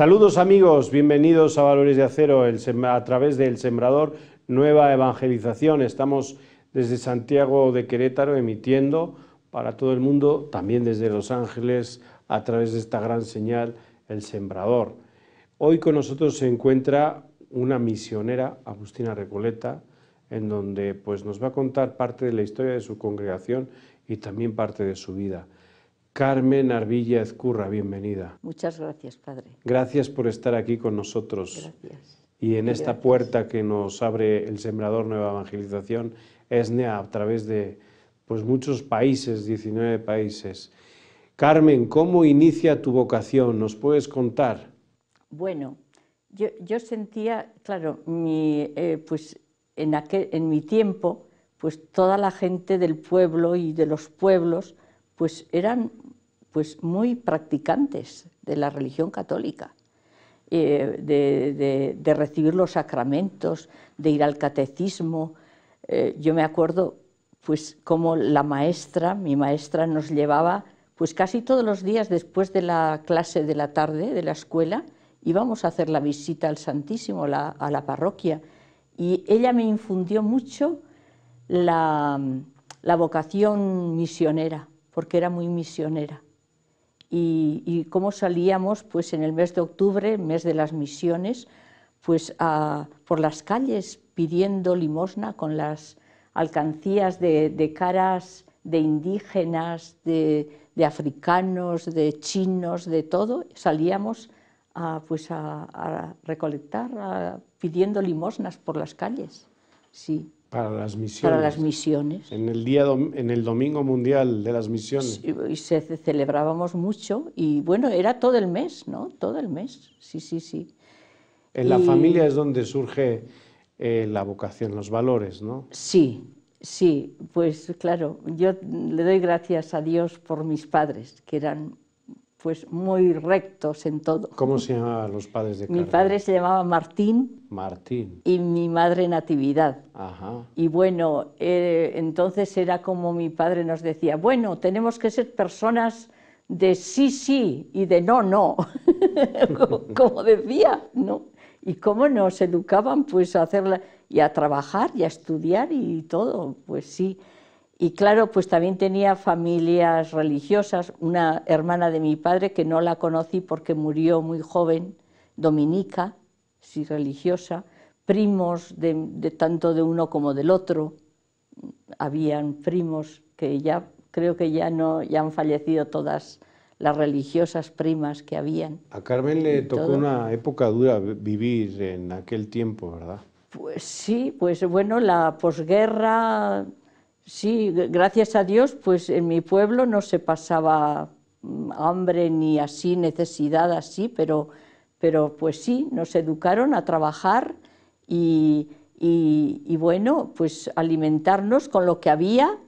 Saludos amigos, bienvenidos a Valores de Acero a través del Sembrador Nueva Evangelización. Estamos desde Santiago de Querétaro emitiendo para todo el mundo, también desde Los Ángeles, a través de esta gran señal, el Sembrador. Hoy con nosotros se encuentra una misionera, Agustina Recoleta, en donde pues, nos va a contar parte de la historia de su congregación y también parte de su vida. Carmen Arvilla Ezcurra, bienvenida. Muchas gracias, Padre. Gracias por estar aquí con nosotros. Gracias. Y en esta puerta que nos abre el Sembrador Nueva Evangelización, ESNEA, a través de pues, muchos países, 19 países. Carmen, ¿cómo inicia tu vocación? ¿Nos puedes contar? Bueno, yo, sentía, claro, mi, eh, pues en, aquel, en mi tiempo, pues toda la gente del pueblo y de los pueblos, pues eran pues muy practicantes de la religión católica, eh, de, recibir los sacramentos, de ir al catecismo. Eh, yo me acuerdo, pues, como la maestra, mi maestra nos llevaba, pues casi todos los días después de la clase de la tarde de la escuela, íbamos a hacer la visita al Santísimo, a la parroquia, y ella me infundió mucho la, vocación misionera, porque era muy misionera. Y, cómo salíamos pues en el mes de octubre, mes de las misiones, pues por las calles pidiendo limosna con las alcancías de, caras de indígenas, de, africanos, de chinos, de todo, salíamos a, pues a, recolectar, pidiendo limosnas por las calles. Sí. Para las misiones. Para las misiones. En el, día en el Domingo Mundial de las Misiones. y se celebrábamos mucho y bueno, era todo el mes, ¿no? Todo el mes, sí, sí, sí. En la familia es donde surge eh, la vocación, los valores, ¿no? Sí, sí, pues claro, yo le doy gracias a Dios por mis padres, que eran pues muy rectos en todo. ¿Cómo se llamaban los padres de Carmen? Mi padre se llamaba Martín. Martín. Y mi madre Natividad. Ajá. Y bueno, eh, entonces era como mi padre nos decía, bueno, tenemos que ser personas de sí, sí y de no, no, como, decía, ¿no? Y cómo nos educaban pues a hacerla y a trabajar y a estudiar y todo, pues sí. Y claro, pues también tenía familias religiosas, una hermana de mi padre que no la conocí porque murió muy joven, dominica, sí religiosa, primos de, tanto de uno como del otro, habían primos que ya creo que ya no ya han fallecido todas las religiosas primas que habían. A Carmen le tocó una época dura vivir en aquel tiempo, ¿verdad? Pues sí, pues bueno, la posguerra Sí, gracias a Dios, pues en mi pueblo no se pasaba mm, hambre ni así, necesidad así, pero, pero pues sí, nos educaron a trabajar y, y, bueno, pues alimentarnos con lo que había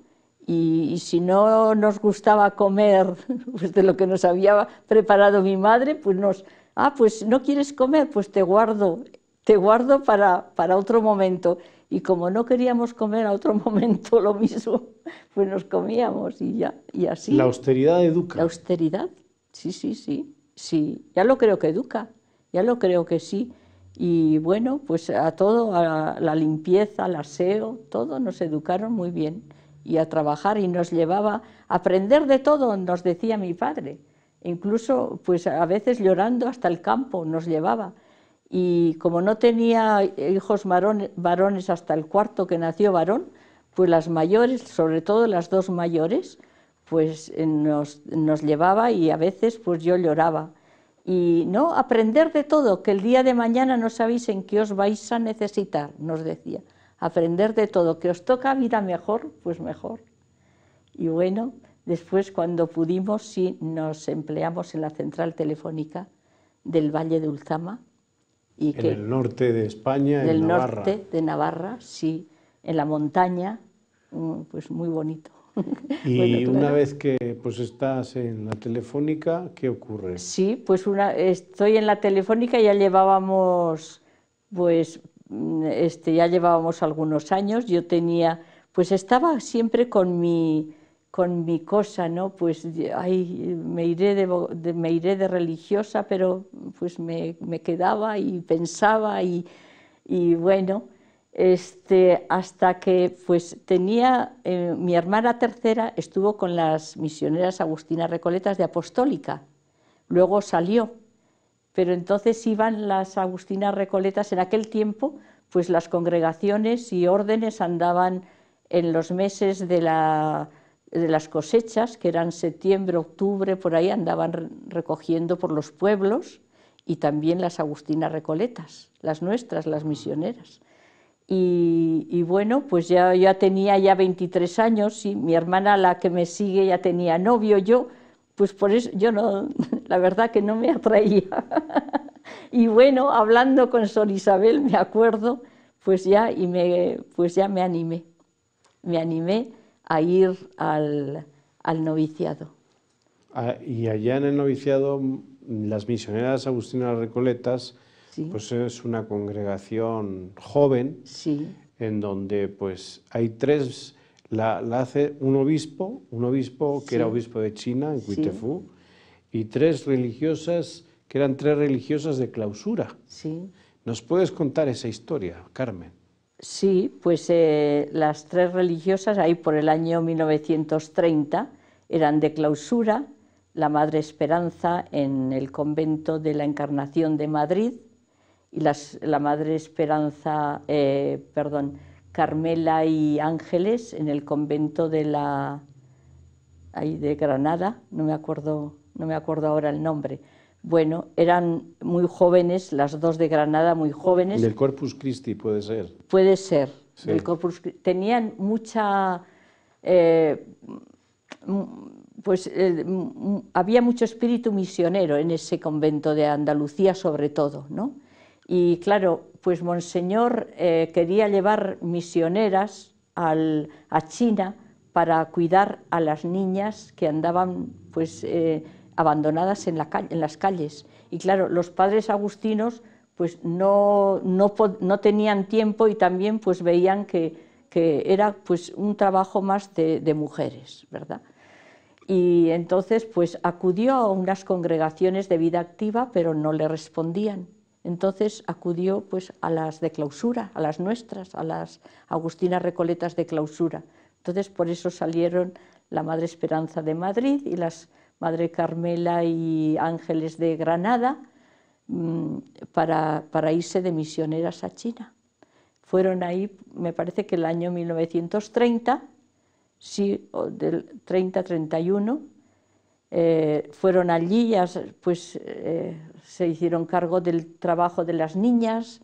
y, si no nos gustaba comer pues de lo que nos había preparado mi madre, pues nos, ah, pues no quieres comer, pues te guardo, te guardo para, para otro momento y como no queríamos comer a otro momento lo mismo, pues nos comíamos y ya, y así. La austeridad educa. La austeridad, sí, sí, sí, sí, ya lo creo que educa, ya lo creo que sí. Y bueno, pues a todo, a la limpieza, al aseo, todo nos educaron muy bien y a trabajar y nos llevaba a aprender de todo, nos decía mi padre. Incluso, pues a veces llorando hasta el campo nos llevaba y como no tenía hijos varones hasta el cuarto que nació varón, pues las mayores, sobre todo las dos mayores, pues eh, nos, llevaba y a veces pues yo lloraba. Y no, aprender de todo, que el día de mañana no sabéis en qué os vais a necesitar, nos decía. Aprender de todo, que os toca vida mejor, pues mejor. Y bueno, después cuando pudimos, sí, nos empleamos en la central telefónica del Valle de Ulzama, en el norte de España, en Navarra. norte de Navarra, sí, en la montaña, mm, pues muy bonito. Y una vez que pues estás en la telefónica, ¿qué ocurre? Sí, pues una, estoy en la telefónica, ya llevábamos, pues, mm, este, ya llevábamos algunos años. Yo tenía, pues estaba siempre con mi, con mi cosa, ¿no? Pues ay, me, iré de, me iré de religiosa, pero pues me, me quedaba y pensaba y, y bueno, este, hasta que pues tenía, eh, mi hermana tercera estuvo con las misioneras agustinas recoletas de Apostólica, luego salió, pero entonces iban las agustinas recoletas en aquel tiempo, pues las congregaciones y órdenes andaban en los meses de la de las cosechas, que eran septiembre, octubre, por ahí andaban recogiendo por los pueblos y también las agustinas recoletas, las nuestras, las misioneras. Y, bueno, pues ya, ya tenía ya 23 años y mi hermana, la que me sigue, ya tenía novio. Yo, pues por eso, yo no, la verdad que no me atraía. y bueno, hablando con Sol Isabel, me acuerdo, pues ya, y me, pues ya me animé. Me animé a ir al, noviciado. Ah, y allá en el noviciado, las misioneras agustinas recoletas, pues es una congregación joven, sí. en donde pues hay tres, la, hace un obispo, un obispo que era obispo de China, en Cuitefú, y tres religiosas, que eran tres religiosas de clausura. Sí. ¿Nos puedes contar esa historia, Carmen? Sí, pues eh, las tres religiosas, ahí por el año 1930, eran de clausura, la Madre Esperanza en el convento de la Encarnación de Madrid y la Madre Esperanza, eh, perdón, Carmela y Ángeles en el convento de la ahí de Granada, no me acuerdo, no me acuerdo ahora el nombre, bueno, eran muy jóvenes, las dos de Granada, muy jóvenes. Del Corpus Christi puede ser. Puede ser. Corpus, tenían mucha, eh, pues eh, había mucho espíritu misionero en ese convento de Andalucía, sobre todo, ¿no? Y claro, pues Monseñor eh, quería llevar misioneras al, a China para cuidar a las niñas que andaban, pues abandonadas en, las calles. Y claro, los padres agustinos pues no, no, tenían tiempo y también pues veían que, era pues un trabajo más de, mujeres, ¿verdad? Y entonces pues acudió a unas congregaciones de vida activa, pero no le respondían. Entonces acudió pues a las de clausura, a las nuestras, a las agustinas recoletas de clausura. Entonces por eso salieron la Madre Esperanza de Madrid y las Madre Carmela y Ángeles de Granada, mm, para, irse de misioneras a China. Fueron ahí, me parece que el año 1930, sí, del 30-31, eh, fueron allí, pues eh, se hicieron cargo del trabajo de las niñas,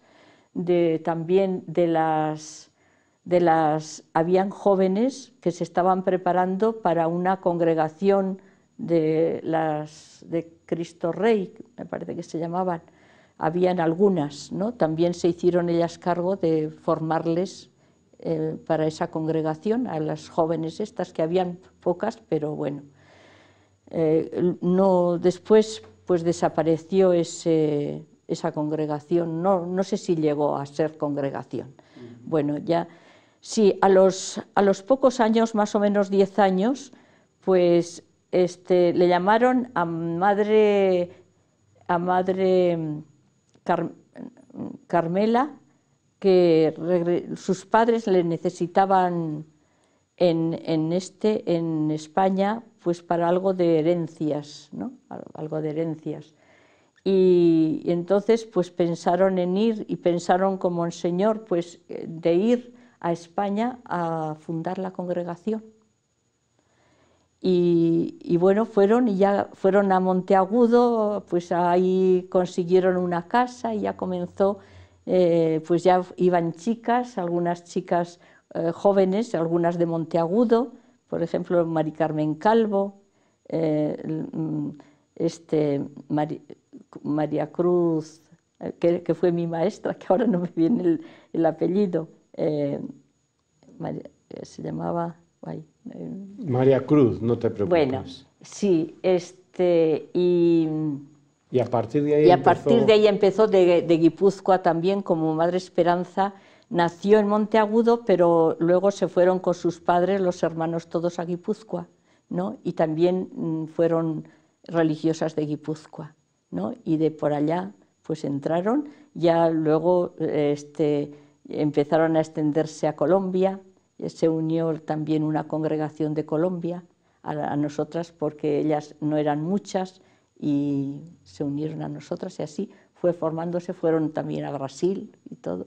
de, también de las, de las, habían jóvenes que se estaban preparando para una congregación de las de Cristo Rey, me parece que se llamaban, habían algunas, ¿no? También se hicieron ellas cargo de formarles eh, para esa congregación, a las jóvenes estas, que habían pocas, pero bueno. Eh, no, después pues desapareció ese, esa congregación, no, no sé si llegó a ser congregación. Bueno, ya, sí, a los, a los pocos años, más o menos diez años, pues este, le llamaron a madre, a madre mm, Carmela, que sus padres le necesitaban en, este, en España pues para algo de herencias, ¿no? algo de herencias. Y, entonces pues pensaron en ir y pensaron como el Señor pues de ir a España a fundar la congregación. Y, bueno, fueron y ya fueron a Monteagudo, pues ahí consiguieron una casa y ya comenzó, eh, pues ya iban chicas, algunas chicas eh, jóvenes, algunas de Monteagudo, por ejemplo, Mari Carmen Calvo, eh, mm, este, María Cruz, que, fue mi maestra, que ahora no me viene el, apellido, se llamaba... María Cruz, no te preocupes. Bueno, sí, este, y, y a partir de ahí y a empezó... partir de ahí empezó de, de, Guipúzcoa también como Madre Esperanza. Nació en Monteagudo, pero luego se fueron con sus padres, los hermanos todos a Guipúzcoa. ¿no? y también mm, fueron religiosas de Guipúzcoa, ¿no? y de por allá pues entraron, ya luego este, empezaron a extenderse a Colombia, se unió también una congregación de Colombia a, nosotras porque ellas no eran muchas y se unieron a nosotras y así fue formándose, fueron también a Brasil y todo.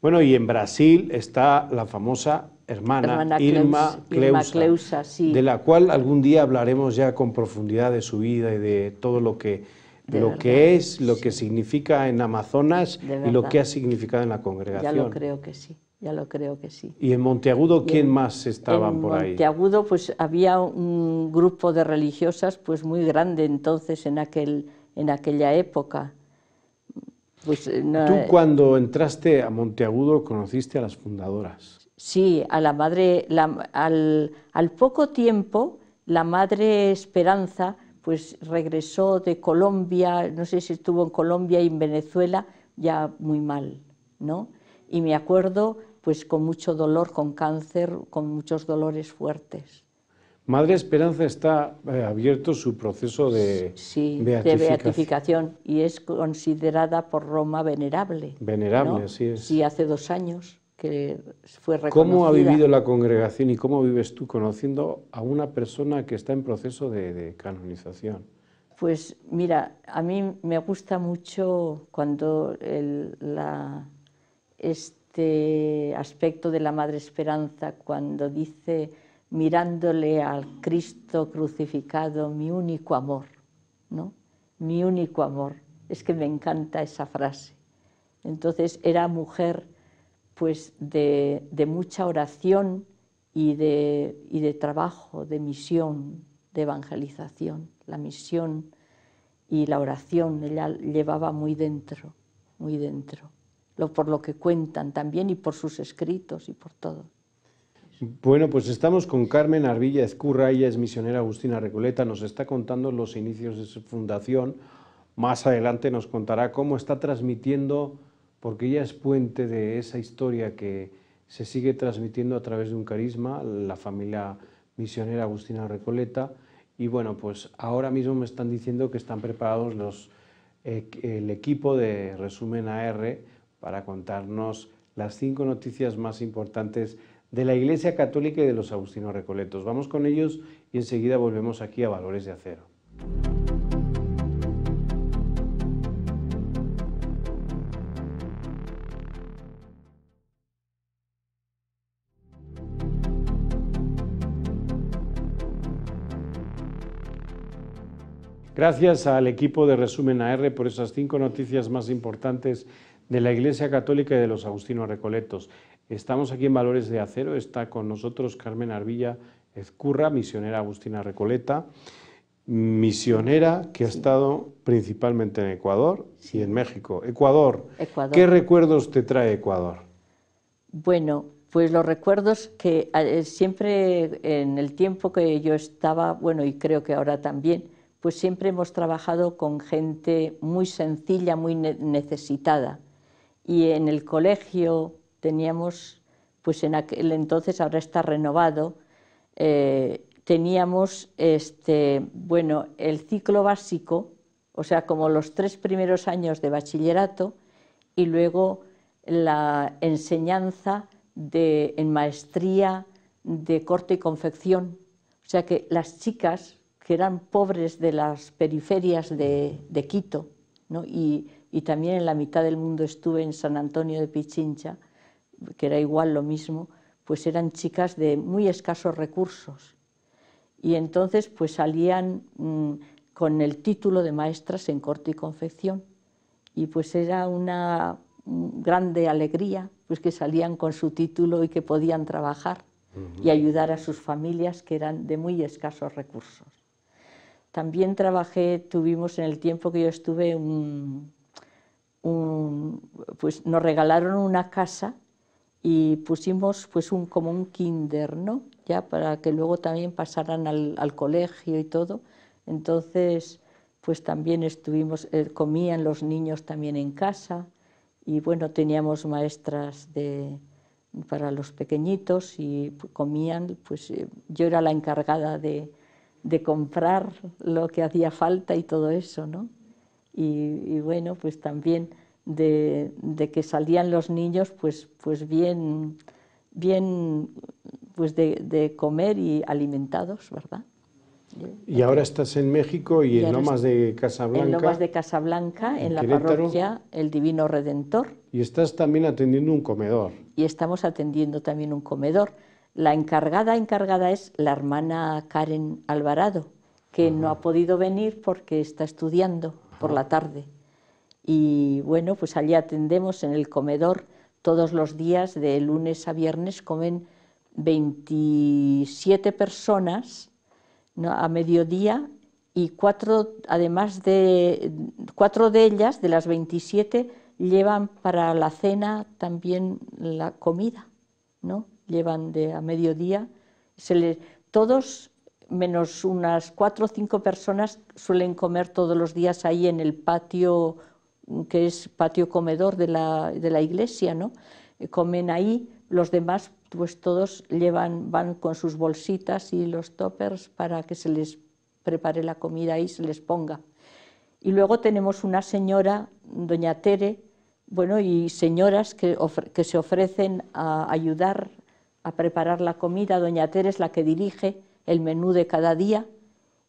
Bueno, y en Brasil está la famosa hermana, Irma, Cleusa, de la cual algún día hablaremos ya con profundidad de su vida y de todo lo que, lo que es, lo que significa en Amazonas y lo que ha significado en la congregación. Ya lo creo que sí ya lo creo que sí. ¿Y en Monteagudo quién más estaban por ahí? En Monteagudo pues había un grupo de religiosas pues muy grande entonces en, aquel, en aquella época. Pues, eh, Tú cuando entraste a Monteagudo conociste a las fundadoras. Sí, a la madre, al, al poco tiempo la madre Esperanza pues regresó de Colombia, no sé si estuvo en Colombia y en Venezuela, ya muy mal, ¿no? Y me acuerdo pues con mucho dolor, con cáncer, con muchos dolores fuertes. Madre Esperanza está eh, abierto su proceso de, sí, beatificación. de beatificación y es considerada por Roma venerable. Venerable, así es. Sí, hace dos años que fue reconocida. ¿Cómo ha vivido la congregación y cómo vives tú conociendo a una persona que está en proceso de, canonización? Pues mira, a mí me gusta mucho cuando la, este aspecto de la Madre Esperanza cuando dice, mirándole al Cristo crucificado, mi único amor, ¿no? Mi único amor. Es que me encanta esa frase. Entonces era mujer pues de, mucha oración y de, y de trabajo, de misión, de evangelización. La misión y la oración ella llevaba muy dentro, muy dentro por lo que cuentan también y por sus escritos y por todo. Bueno, pues estamos con Carmen Arvilla Ezcurra, ella es misionera Agustina Recoleta, nos está contando los inicios de su fundación, más adelante nos contará cómo está transmitiendo, porque ella es puente de esa historia que se sigue transmitiendo a través de un carisma, la familia misionera Agustina Recoleta, y bueno, pues ahora mismo me están diciendo que están preparados los, eh, el equipo de Resumen AR para contarnos las cinco noticias más importantes de la Iglesia Católica y de los Agustinos Recoletos. Vamos con ellos y enseguida volvemos aquí a Valores de Acero. Gracias al equipo de Resumen AR por esas cinco noticias más importantes de la Iglesia Católica y de los Agustinos Recoletos. Estamos aquí en Valores de Acero, está con nosotros Carmen Arvilla Ezcurra, misionera Agustina Recoleta, misionera que ha estado principalmente en Ecuador y en México. Ecuador, ¿qué recuerdos te trae Ecuador? Bueno, pues los recuerdos que eh, siempre en el tiempo que yo estaba, bueno, y creo que ahora también, pues siempre hemos trabajado con gente muy sencilla, muy necesitada y en el colegio teníamos, pues en aquel entonces, ahora está renovado, eh, teníamos este, bueno, el ciclo básico, o sea, como los tres primeros años de bachillerato y luego la enseñanza de, en maestría de corte y confección. O sea que las chicas que eran pobres de las periferias de, de Quito ¿no? y y también en la mitad del mundo estuve en San Antonio de Pichincha, que era igual lo mismo, pues eran chicas de muy escasos recursos. Y entonces pues salían mm, con el título de maestras en corte y confección. Y pues era una grande alegría pues que salían con su título y que podían trabajar y ayudar a sus familias que eran de muy escasos recursos. También trabajé, tuvimos en el tiempo que yo estuve un, pues nos regalaron una casa y pusimos pues un, como un kinder, ¿no? Ya para que luego también pasaran al, colegio y todo. Entonces, pues también estuvimos, eh, comían los niños también en casa y bueno, teníamos maestras de, para los pequeñitos y comían, pues eh, yo era la encargada de, de comprar lo que hacía falta y todo eso, ¿no? Y, bueno, pues también de, que salían los niños pues, pues bien, bien pues de, comer y alimentados, ¿verdad? Y ahora estás en México y, en Lomas de Casablanca. En Lomas de Casablanca, en, la parroquia El Divino Redentor. Y estás también atendiendo un comedor. Y estamos atendiendo también un comedor. La encargada, encargada es la hermana Karen Alvarado, que no ha podido venir porque está estudiando por la tarde. Y bueno, pues allí atendemos en el comedor todos los días, de lunes a viernes, comen 27 personas a mediodía y cuatro, además de cuatro de ellas, de las 27, llevan para la cena también la comida, ¿no? Llevan de a mediodía, se les, todos menos unas cuatro o cinco personas suelen comer todos los días ahí en el patio que es patio comedor de la, de la iglesia, ¿no? Comen ahí, los demás pues todos llevan, van con sus bolsitas y los toppers para que se les prepare la comida y se les ponga. Y luego tenemos una señora, doña Tere, bueno, y señoras que, que se ofrecen a ayudar a preparar la comida. Doña Tere es la que dirige el menú de cada día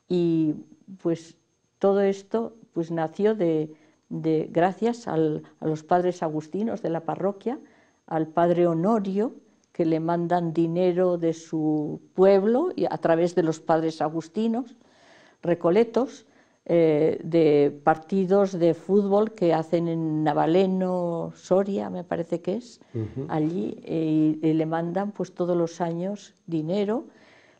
y pues todo esto pues nació de, de gracias a los padres agustinos de la parroquia, al padre Honorio, que le mandan dinero de su pueblo y a través de los padres agustinos, recoletos, eh, de partidos de fútbol que hacen en Navaleno, Soria, me parece que es, allí, y, le mandan pues todos los años dinero.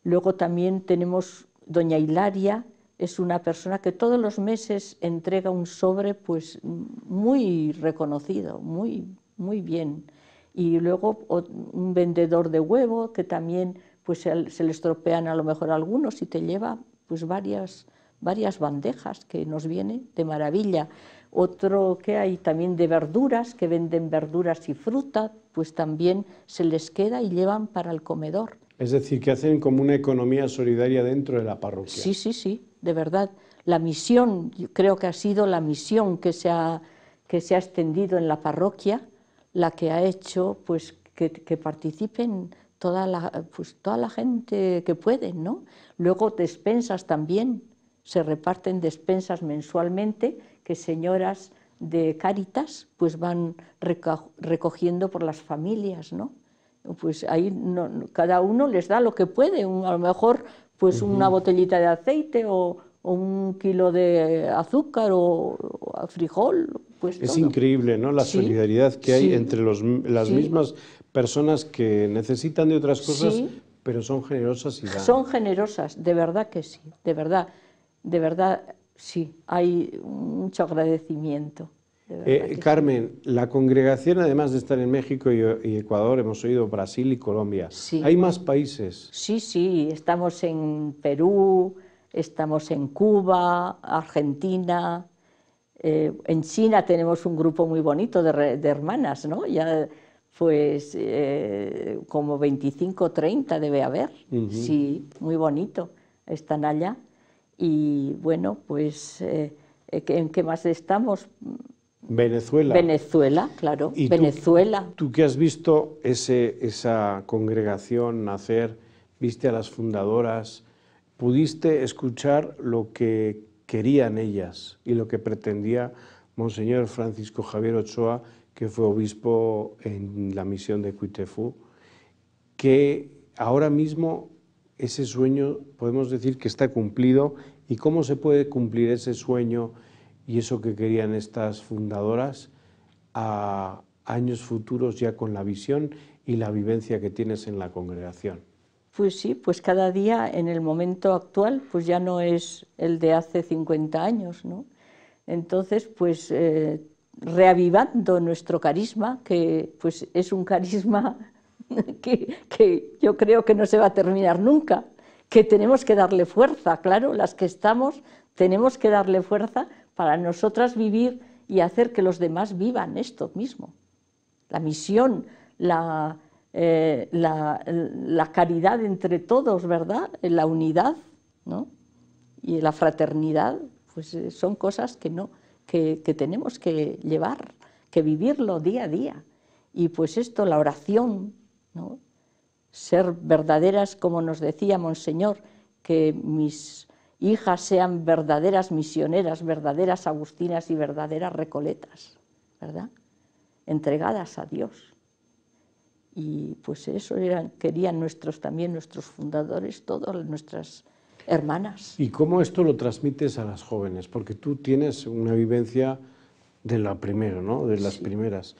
Luego también tenemos doña Hilaria, es una persona que todos los meses entrega un sobre pues muy reconocido, muy, muy bien y luego un vendedor de huevo que también pues se, le estropean a lo mejor algunos y te lleva pues varias, varias bandejas que nos viene de maravilla. Otro que hay también de verduras, que venden verduras y fruta, pues también se les queda y llevan para el comedor. Es decir, que hacen como una economía solidaria dentro de la parroquia. Sí, sí, sí, de verdad. La misión, yo creo que ha sido la misión que se ha, que se ha extendido en la parroquia, la que ha hecho pues, que, participen toda la, pues, toda la gente que puede. ¿no? Luego despensas también, se reparten despensas mensualmente que señoras de Cáritas pues van recogiendo por las familias, ¿no? Pues ahí cada uno les da lo que puede, a lo mejor pues una botellita de aceite o, un kilo de azúcar o, frijol, pues es increíble, ¿no? La solidaridad que hay entre los, las mismas personas que necesitan de otras cosas, pero son generosas y dan. Son generosas, de verdad que sí, de verdad, de verdad sí, hay mucho agradecimiento. Eh, Carmen, la congregación, además de estar en México y, Ecuador, hemos oído Brasil y Colombia. ¿Hay más países? Sí, sí, estamos en Perú, estamos en Cuba, Argentina, eh, en China tenemos un grupo muy bonito de, hermanas, ¿no? Ya pues eh, como 25 o 30 debe haber, sí, muy bonito, están allá. Y bueno, pues, eh, ¿en qué más estamos? Venezuela. Venezuela, claro, ¿Y Venezuela. Tú, que has visto ese, esa congregación nacer, viste a las fundadoras, pudiste escuchar lo que querían ellas y lo que pretendía Monseñor Francisco Javier Ochoa, que fue obispo en la misión de Cuitefú, que ahora mismo ese sueño podemos decir que está cumplido y cómo se puede cumplir ese sueño y eso que querían estas fundadoras a años futuros ya con la visión y la vivencia que tienes en la congregación. Pues sí, pues cada día en el momento actual pues ya no es el de hace 50 años, ¿no? Entonces, pues eh, reavivando nuestro carisma, que pues es un carisma que, que, yo creo que no se va a terminar nunca, que tenemos que darle fuerza, claro, las que estamos tenemos que darle fuerza para nosotras vivir y hacer que los demás vivan esto mismo. La misión, la, eh, la, caridad entre todos, ¿verdad? La unidad, ¿no? y la fraternidad, pues eh, son cosas que, no, que, que tenemos que llevar, que vivirlo día a día. Y pues esto, la oración, ¿no? ser verdaderas, como nos decía Monseñor, que mis hijas sean verdaderas misioneras, verdaderas agustinas y verdaderas recoletas, ¿verdad? Entregadas a Dios. Y pues eso eran, querían nuestros también nuestros fundadores, todas nuestras hermanas. ¿Y cómo esto lo transmites a las jóvenes? Porque tú tienes una vivencia de la primera, ¿no? De las primeras.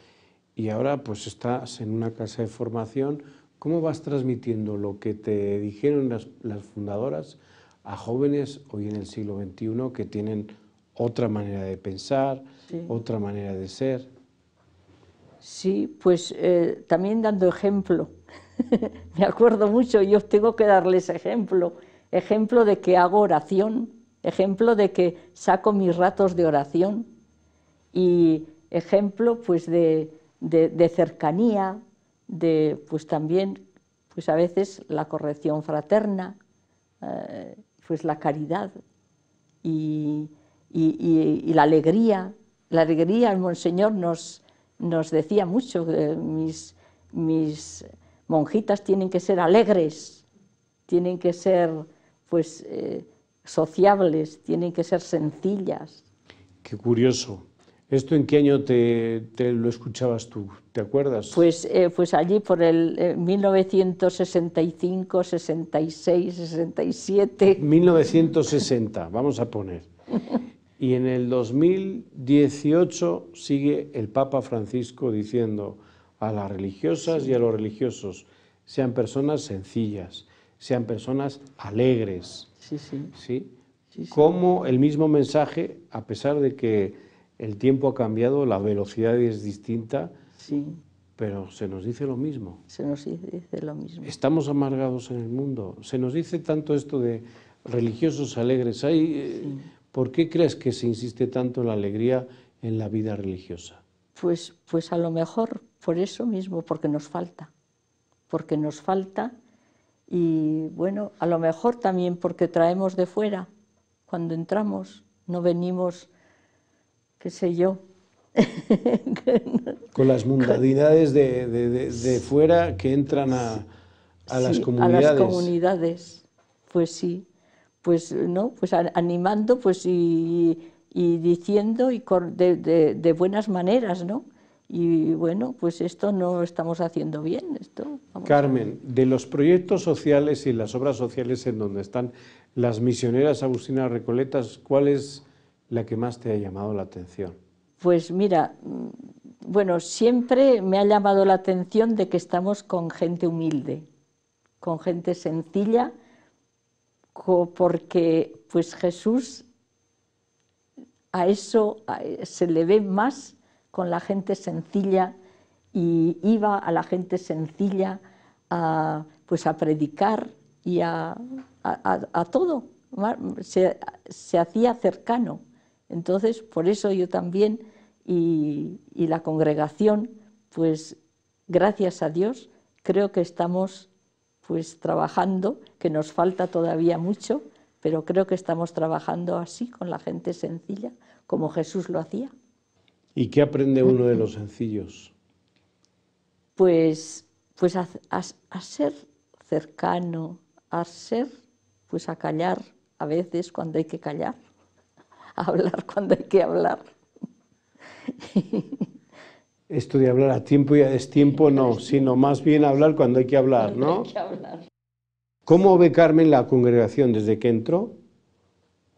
Y ahora pues estás en una casa de formación. ¿Cómo vas transmitiendo lo que te dijeron las, las fundadoras a jóvenes hoy en el siglo XXI que tienen otra manera de pensar, otra manera de ser? Sí, pues eh, también dando ejemplo. Me acuerdo mucho, yo tengo que darles ejemplo. Ejemplo de que hago oración, ejemplo de que saco mis ratos de oración y ejemplo pues de, de, cercanía, de pues también pues a veces la corrección fraterna, eh, pues la caridad y, y, y, la alegría. La alegría, el Monseñor nos, nos decía mucho, mis, mis monjitas tienen que ser alegres, tienen que ser pues eh, sociables, tienen que ser sencillas. Qué curioso. ¿Esto en qué año te, lo escuchabas tú? ¿Te acuerdas? Pues, eh, pues allí por el 1965, 66, 67. 1960, vamos a poner. Y en el 2018 sigue el Papa Francisco diciendo a las religiosas y a los religiosos, sean personas sencillas, sean personas alegres. Sí, sí. ¿Sí? sí, Como el mismo mensaje, a pesar de que el tiempo ha cambiado, la velocidad es distinta, sí. pero se nos dice lo mismo. Se nos dice lo mismo. Estamos amargados en el mundo. Se nos dice tanto esto de religiosos alegres. Hay, eh, ¿Por qué crees que se insiste tanto en la alegría en la vida religiosa? Pues, pues a lo mejor por eso mismo, porque nos falta. Porque nos falta y bueno, a lo mejor también porque traemos de fuera. Cuando entramos, no venimos qué sé yo. Con las mundanidades de, de, fuera que entran a, a las comunidades. A las comunidades, pues sí. Pues no, pues animando pues y, y diciendo y de, de, buenas maneras, ¿no? Y bueno, pues esto no estamos haciendo bien. Esto, Carmen, de los proyectos sociales y las obras sociales en donde están las misioneras agustinas recoletas, ¿cuál es la que más te ha llamado la atención? Pues mira, mm, bueno, siempre me ha llamado la atención de que estamos con gente humilde, con gente sencilla, porque pues Jesús a eso se le ve más con la gente sencilla y iba a la gente sencilla a, pues a predicar y a, todo, se, se hacía cercano. Entonces, por eso yo también y, la congregación, pues gracias a Dios, creo que estamos pues trabajando, que nos falta todavía mucho, pero creo que estamos trabajando así con la gente sencilla, como Jesús lo hacía. ¿Y qué aprende uno de los sencillos? Pues, pues a, a ser cercano, a ser, pues a callar a veces cuando hay que callar hablar cuando hay que hablar. Esto de hablar a tiempo y a destiempo no, sino más bien hablar cuando hay que hablar, ¿no? Hay que hablar. ¿Cómo ve Carmen la congregación desde que entró,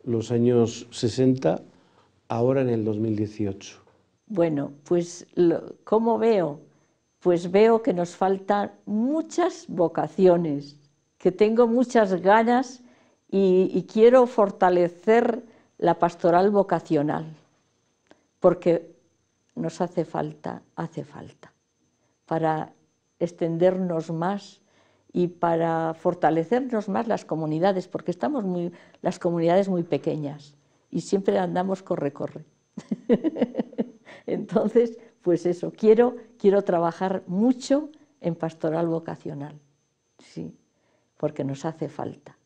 los años 60, ahora en el 2018? Bueno, pues ¿cómo veo? Pues veo que nos faltan muchas vocaciones, que tengo muchas ganas y, y quiero fortalecer la pastoral vocacional, porque nos hace falta, hace falta, para extendernos más y para fortalecernos más las comunidades, porque estamos muy, las comunidades muy pequeñas y siempre andamos corre, corre. Entonces, pues eso, quiero, quiero trabajar mucho en pastoral vocacional, sí, porque nos hace falta.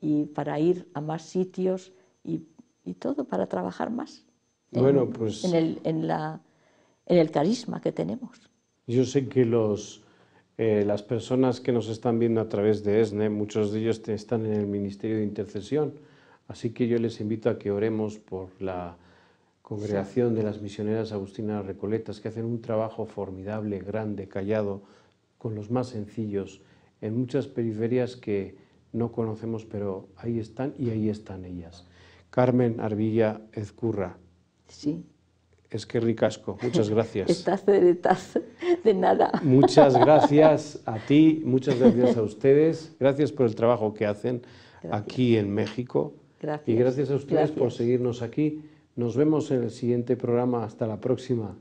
y para ir a más sitios y, y todo para trabajar más. Bueno, en, pues en el, en, la, en el carisma que tenemos. yo sé que los, eh, las personas que nos están viendo a través de ESNE, muchos de ellos están en el Ministerio de Intercesión, así que yo les invito a que oremos por la congregación de las misioneras agustinas recoletas, que hacen un trabajo formidable, grande, callado, con los más sencillos, en muchas periferias que no conocemos, pero ahí están y ahí están ellas. Carmen Arbilla Ezcurra, Sí. es que ricasco, muchas gracias. Estás de, estás de nada. Muchas gracias a ti, muchas gracias a ustedes, gracias por el trabajo que hacen Gracias. aquí en México Gracias. y gracias a ustedes por seguirnos aquí. Nos vemos en el siguiente programa. Hasta la próxima.